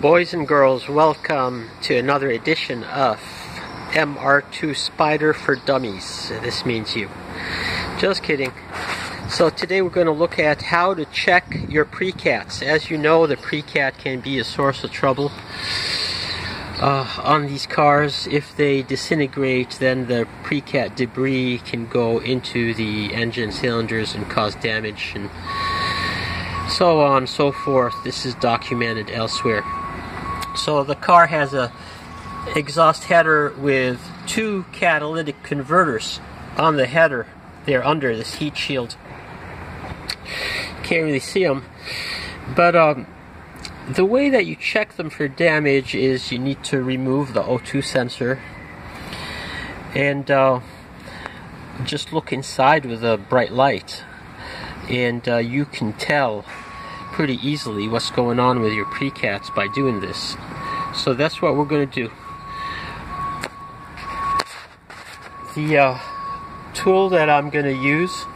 Boys and girls, welcome to another edition of MR2 Spyder for Dummies. This means you. Just kidding. So today we're going to look at how to check your precats. As you know, the precat can be a source of trouble uh, on these cars. If they disintegrate, then the precat debris can go into the engine cylinders and cause damage and so on so forth. This is documented elsewhere. So the car has a exhaust header with two catalytic converters on the header They're under this heat shield. Can't really see them, but um, the way that you check them for damage is you need to remove the O2 sensor and uh, just look inside with a bright light and uh, you can tell pretty easily what's going on with your precats by doing this so that's what we're going to do the uh, tool that I'm going to use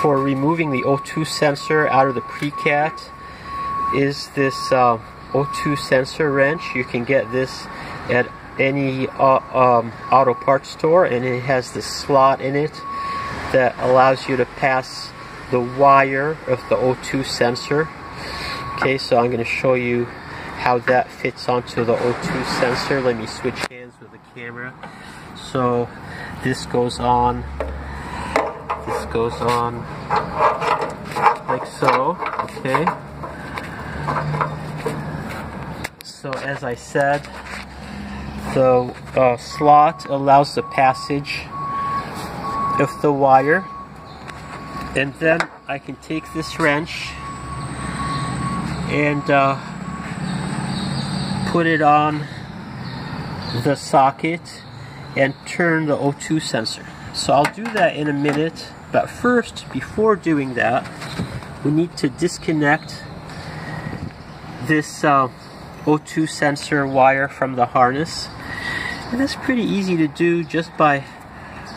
for removing the O2 sensor out of the precat is this uh, O2 sensor wrench you can get this at any uh, um, auto parts store and it has this slot in it that allows you to pass the wire of the O2 sensor. Okay, so I'm going to show you how that fits onto the O2 sensor. Let me switch hands with the camera. So this goes on, this goes on like so, okay. So as I said, the uh, slot allows the passage of the wire and then I can take this wrench and uh, put it on the socket and turn the O2 sensor. So I'll do that in a minute, but first, before doing that, we need to disconnect this uh, O2 sensor wire from the harness. And that's pretty easy to do just by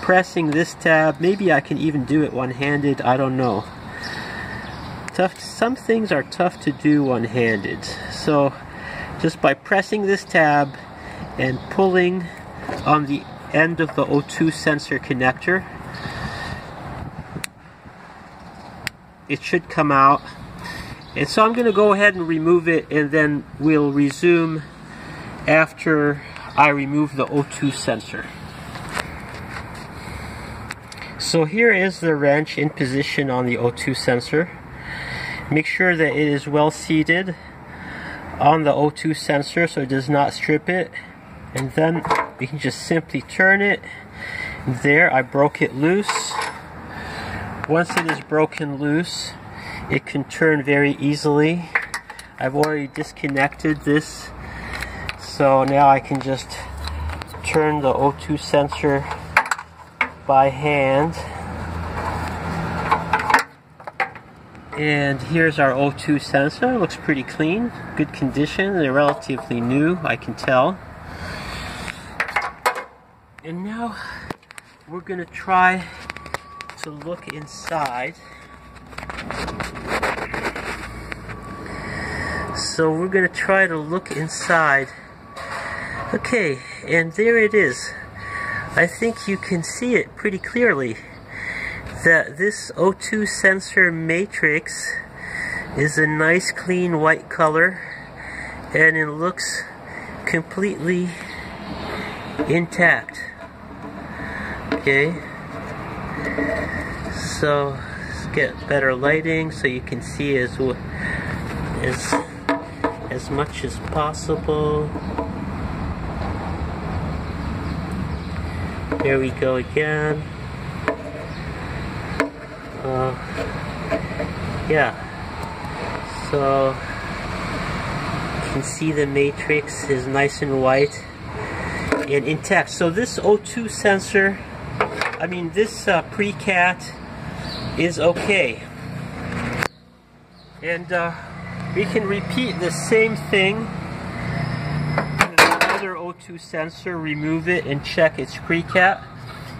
pressing this tab. Maybe I can even do it one-handed, I don't know. Tough. Some things are tough to do one-handed. So just by pressing this tab and pulling on the end of the O2 sensor connector, it should come out. And so I'm going to go ahead and remove it and then we'll resume after I remove the O2 sensor. So here is the wrench in position on the O2 sensor. Make sure that it is well seated on the O2 sensor so it does not strip it. And then we can just simply turn it. There, I broke it loose. Once it is broken loose, it can turn very easily. I've already disconnected this, so now I can just turn the O2 sensor by hand. And here's our O2 sensor. Looks pretty clean, good condition. They're relatively new, I can tell. And now we're going to try to look inside. So we're going to try to look inside. Okay, and there it is. I think you can see it pretty clearly that this O2 sensor matrix is a nice clean white color and it looks completely intact. Okay? So let's get better lighting so you can see as as as much as possible. There we go again uh, yeah. So you can see the matrix is nice and white and intact. So this O2 sensor I mean this uh, precat is okay. And uh, we can repeat the same thing another O2 sensor remove it and check its precat.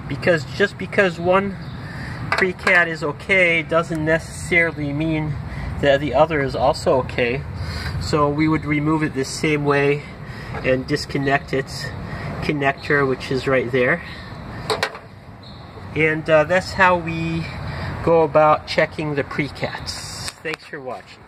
Because just because one precat is okay doesn't necessarily mean that the other is also okay So we would remove it the same way and disconnect its connector, which is right there. And uh, that's how we go about checking the precats. Thanks for watching.